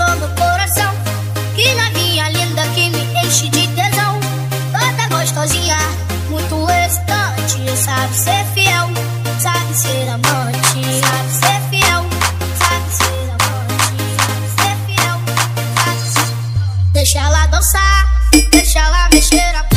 só coração. Que na minha linda que me enche de tesão. Toda gostosinha, muito excitante. Sabe ser fiel, sabe ser amante. Sabe ser fiel, sabe ser amante. Sabe ser fiel, sabe ser... Deixa ela dançar, deixa ela mexer a